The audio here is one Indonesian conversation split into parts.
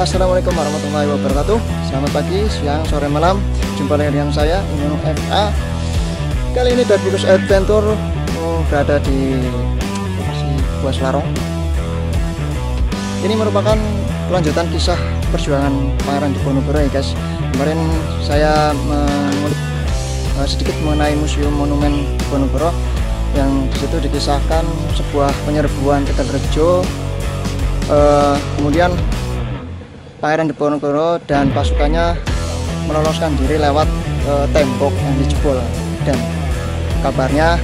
Assalamualaikum warahmatullahi wabarakatuh. Selamat pagi, siang, sore, malam. Jumpa lagi dengan saya, Imam FA Kali ini dari Bus Adventure oh, Berada di lokasi Buas Larong. Ini merupakan kelanjutan kisah perjuangan Pangeran Diponegoro ya guys. Kemarin saya mengulik uh, sedikit mengenai Museum Monumen Diponegoro Yang di situ dikisahkan sebuah penyerbuan Tegal Rejo uh, kemudian Pangeran Diponegoro dan pasukannya meloloskan diri lewat e, tembok yang dijebol. Dan kabarnya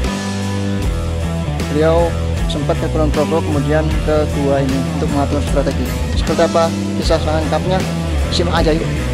beliau sempat ke Kulon Progo kemudian ke gua ini untuk mengatur strategi. Seperti apa kisah lengkapnya? Simak aja yuk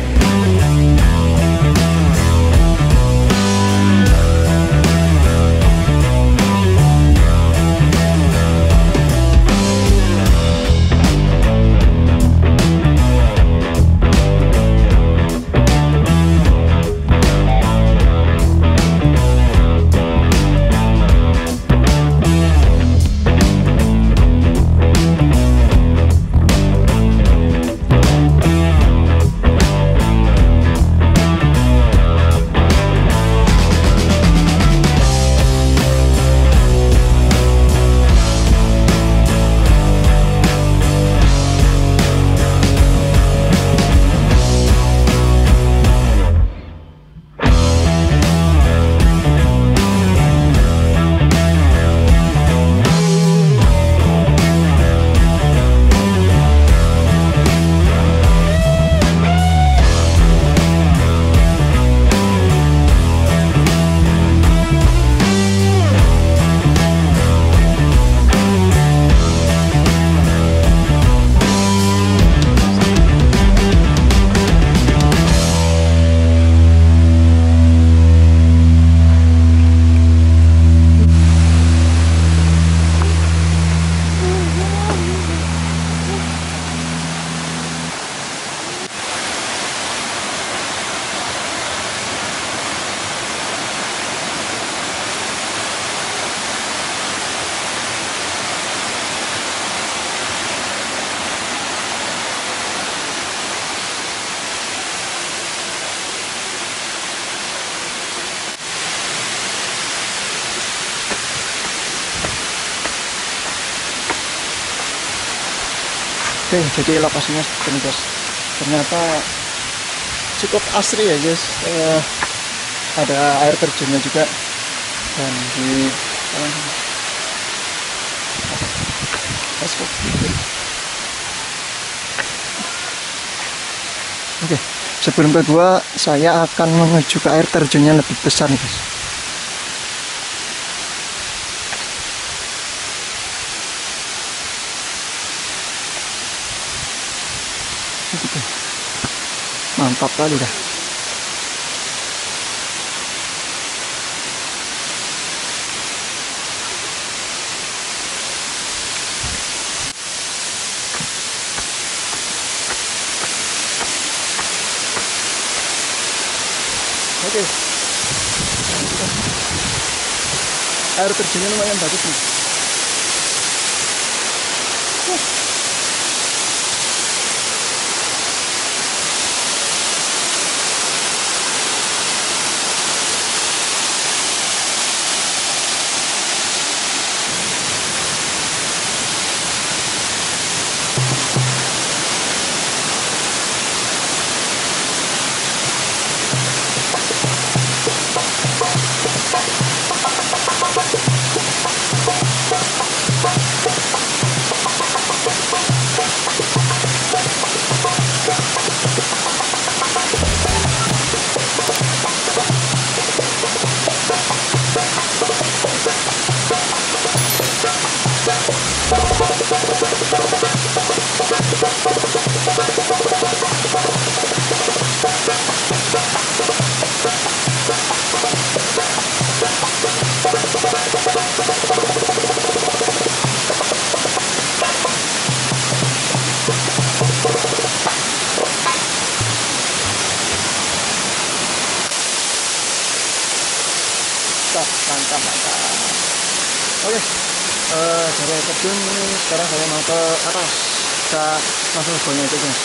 Oke, jadi lokasinya seperti ini guys. Ternyata cukup asri ya guys. Eh, ada air terjunnya juga dan di eh, Oke, sebelum kedua saya akan menuju ke air terjunnya lebih besar guys. Gitu. Mantap kali dah. Oke. Air terjunnya lumayan bagus nih. Dari terjun ini sekarang saya mau ke atas kita langsung bonnya itu guys.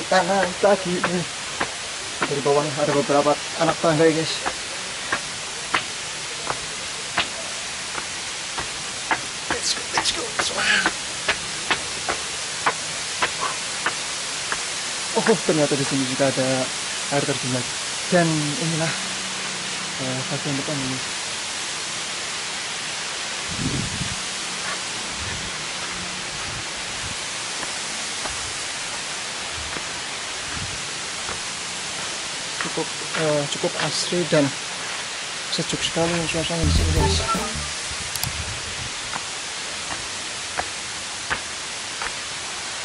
Kita naik lagi nih. Dari bawah ada beberapa anak tangga ya guys. Let's go, let's go, semangat. Oh, ternyata di sini juga ada air terjun lagi. Dan inilah eh, bagian depan ini. Cukup eh, cukup asri dan sejuk sekali suasana di sini guys.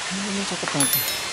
Ini cakep banget.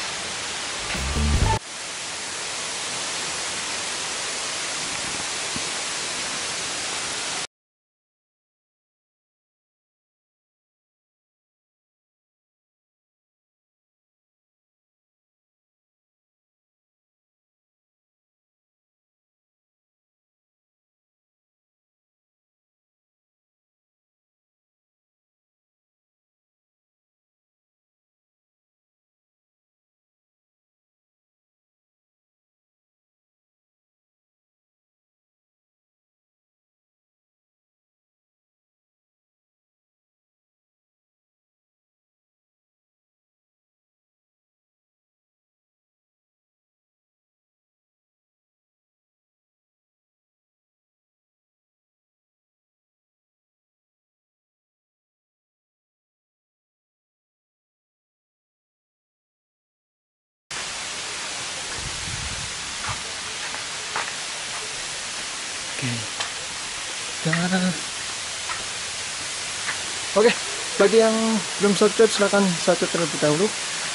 Oke, bagi yang belum subscribe silahkan subscribe terlebih dahulu.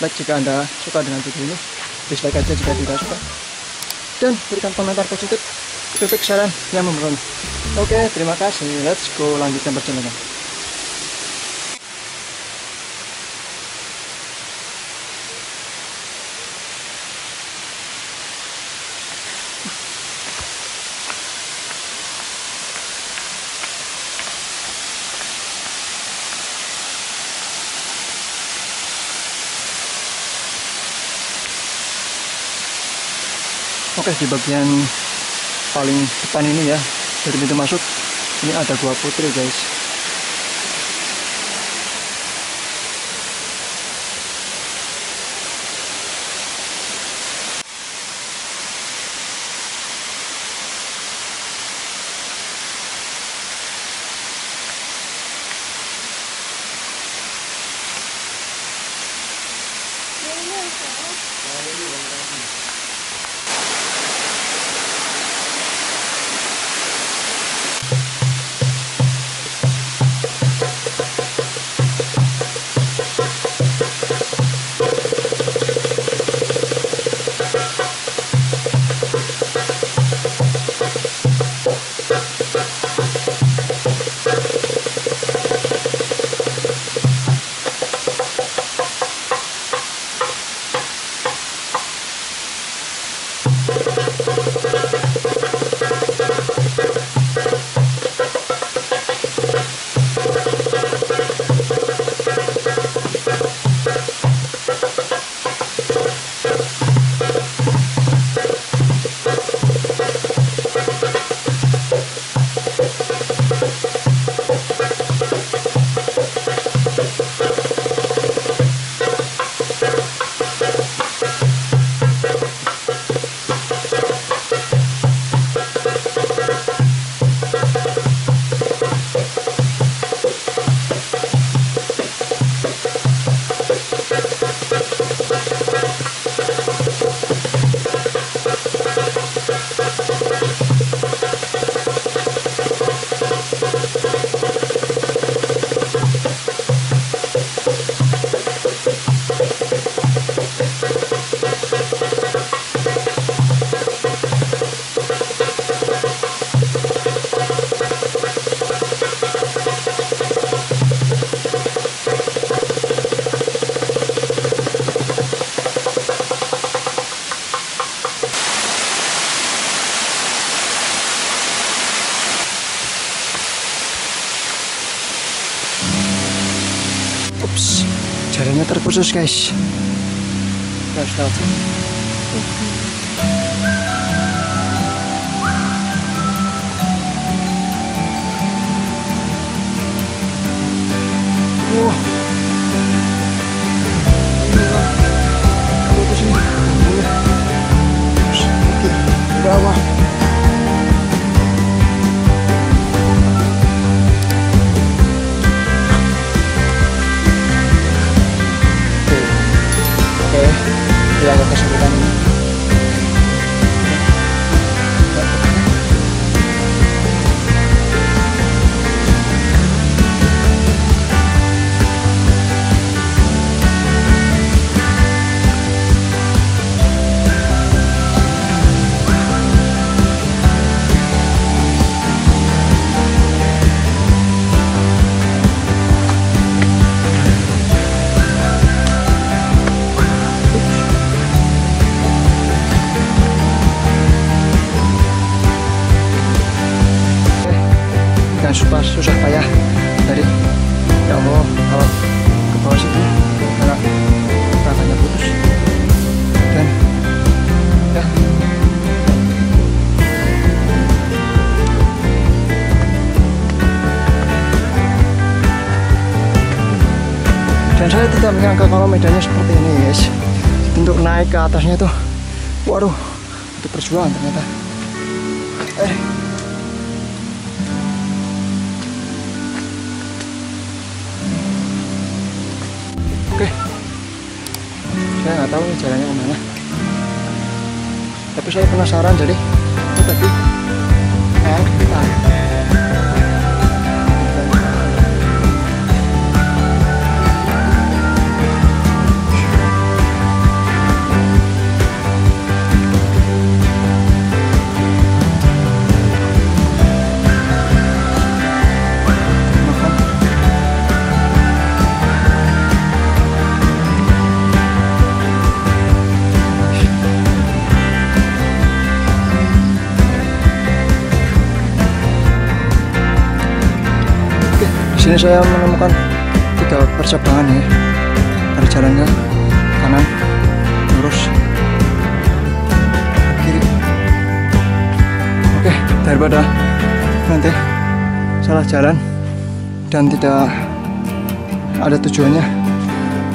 Like jika anda suka dengan video ini, dislike aja jika tidak suka. Dan berikan komentar positif, kritik saran yang memberi. Oke, terima kasih. Let's go lanjutkan perjalanan. Oke, di bagian paling depan ini ya, dari pintu masuk, ini ada gua putri guys. Jalannya terputus guys Nah, stop. Wah. Saya tidak menyangka kalau medannya seperti ini guys untuk naik ke atasnya itu waduh itu perjuangan ternyata eh Oke. Saya nggak tahu nih jalannya ke mana. Tapi saya penasaran jadi oh, tadi naik ah. Sini saya menemukan tiga percabangan ya. Ada jalannya kanan, lurus, kiri. Oke, daripada nanti salah jalan dan tidak ada tujuannya,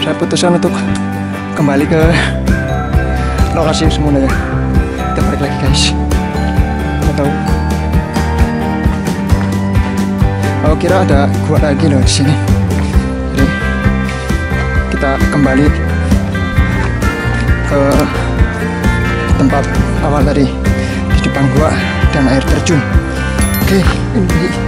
saya putuskan untuk kembali ke lokasi semula ya. Kita balik lagi guys. Kira ada gua lagi loh di sini. Jadi kita kembali ke tempat awal tadi di depan gua dan air terjun. Oke, ini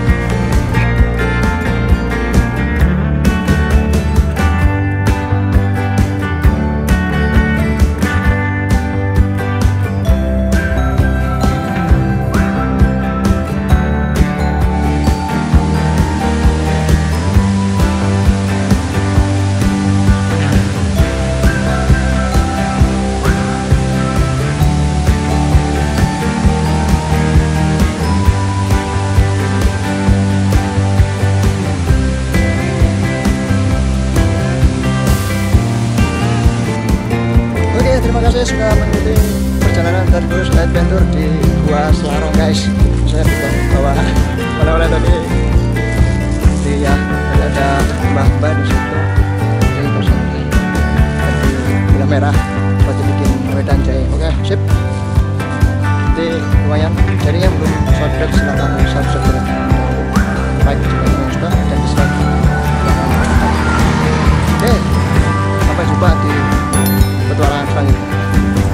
Terus Adventure di Gua Selarong guys. Saya juga bawa oleh-oleh tadi. Jadi ya, ada mbah-mbah di situ. Jadi bersantai. Tadi gula merah buat bikin wedang jahe. Oke, sip. Jadi lumayan. Jadi yang belum subscribe silahkan subscribe. Like jika kalian suka dan dislike. Oke, sampai jumpa di petualangan selanjutnya